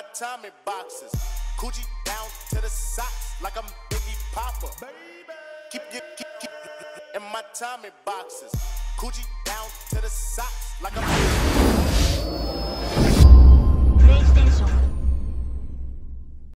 My Tommy boxes. Gucci down to the socks like I'm Biggie Papa. Keep your keep, keep in my Tommy boxes. Gucci down to the socks like I'm.